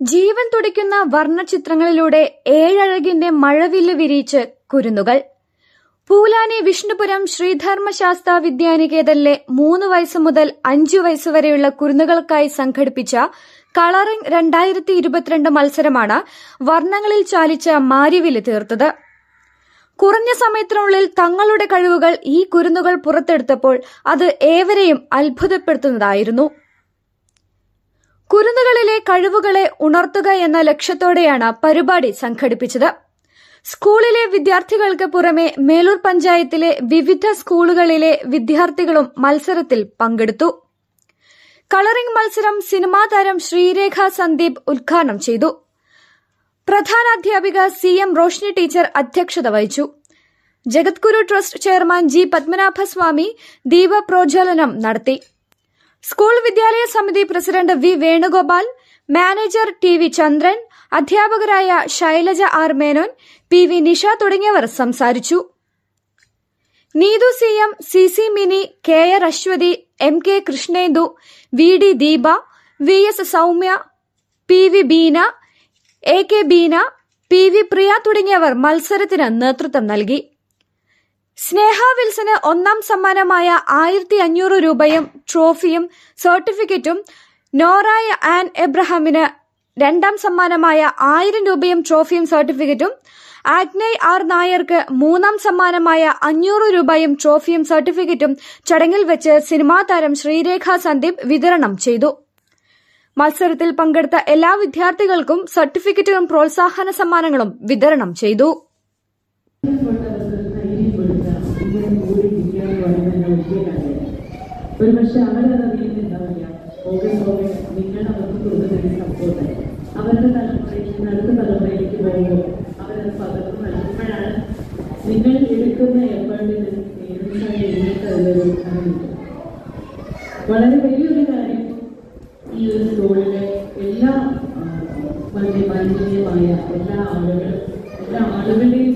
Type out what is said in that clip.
ജീവൻ തുടിക്കുന്ന വർണചിത്രങ്ങളിലൂടെ ഏഴഴകിന്റെ മഴവില്ല് വിരിയിച്ച് കുരുന്നുകൾ. പൂലാനി വിഷ്ണുപുരം ശ്രീധർമ്മശാസ്ത്ര വിദ്യാനികേതനിലെ മൂന്ന് വയസ്സ് മുതൽ അഞ്ചു വയസ്സുവരെയുള്ള കുരുന്നുകൾക്കായി സംഘടിപ്പിച്ച കളറിംഗ് രണ്ടായിരത്തി ഇരുപത്തിരണ്ട് മത്സരമാണ് വർണങ്ങളിൽ ചാലിച്ച മാരിവിൽ തീർത്തത്. കുറഞ്ഞ സമയത്തിനുള്ളിൽ തങ്ങളുടെ കഴിവുകൾ ഈ കുരുന്നുകൾ പുറത്തെടുത്തപ്പോൾ അത് ഏവരെയും അത്ഭുതപ്പെടുത്തുന്നതായിരുന്നു. കുരുന്നുകളിലെ കഴിവുകളെ ഉണർത്തുക എന്ന ലക്ഷ്യത്തോടെയാണ് പരിപാടി സംഘടിപ്പിച്ചത്. സ്കൂളിലെ വിദ്യാർത്ഥികൾക്ക് പുറമെ മേലൂർ പഞ്ചായത്തിലെ വിവിധ സ്കൂളുകളിലെ വിദ്യാർത്ഥികളും മത്സരത്തിൽ പങ്കെടുത്തു. കളറിംഗ് മത്സരം സിനിമാ താരം ശ്രീരേഖ സന്ദീപ് ഉദ്ഘാടനം ചെയ്തു. പ്രധാനാധ്യാപിക സി എം റോഷ്നി ടീച്ചർ അധ്യക്ഷത വഹിച്ചു. Jagadguru trust chairman G Padmanabhaswamy ദീപപ്രോജ്വലനം നടത്തി. സ്കൂൾ വിദ്യാലയ സമിതി president V Venugopal manager T V Chandran അധ്യാപകരായ Shailaja R Menon P V Nisha തുടങ്ങിയവർ സംസാരിച്ചു. Neethu C M C C Mini K R Aswathi M K Krishnendu V D Deepa V S Soumya P V Beena A K Beena P V Priya തുടങ്ങിയവർ മത്സരത്തിന് നേതൃത്വം നൽകി. സ്നേഹ വിൽസന് ഒന്നാം സമ്മാനമായ ആയിരത്തി അഞ്ഞൂറ് രൂപയും ട്രോഫിയും സർട്ടിഫിക്കറ്റും നോറായ ആൻ എബ്രഹാമിന് രണ്ടാം സമ്മാനമായ ആയിരം രൂപയും ട്രോഫിയും സർട്ടിഫിക്കറ്റും. ആഗ്നയ് ആർ നായർക്ക് മൂന്നാം സമ്മാനമായ അഞ്ഞൂറ് രൂപയും ട്രോഫിയും സർട്ടിഫിക്കറ്റും ചടങ്ങിൽ വെച്ച് സിനിമാ താരം ശ്രീരേഖ സന്ദീപ് വിതരണം ചെയ്തു. മത്സരത്തിൽ പങ്കെടുത്ത എല്ലാ വിദ്യാർത്ഥികൾക്കും സർട്ടിഫിക്കറ്റുകളും പ്രോത്സാഹന സമ്മാനങ്ങളും വിതരണം ചെയ്തു. ഒരു പക്ഷെ അവരത് അറിയുന്നുണ്ടാവില്ല. ഓകെ ഓകെ നിങ്ങൾ അവർക്ക് കൊടുക്കുന്ന സപ്പോർട്ട് അവരുടെ തലമുറയിൽ നിന്ന് അടുത്ത തലമുറയിലേക്ക് പോകുമ്പോൾ അവരത് പകർന്നു നൽകുമ്പോഴാണ് നിങ്ങൾ എടുക്കുന്ന എഫേർട്ടിന് നിങ്ങൾക്ക് അതിലൊരു വളരെ വലിയൊരു കാര്യം ഈ ഒരു സ്കൂളിലെ എല്ലാ വളരെ മാലിന്യമായ എല്ലാ ആളുകളും എല്ലാ ആളുകളുടെയും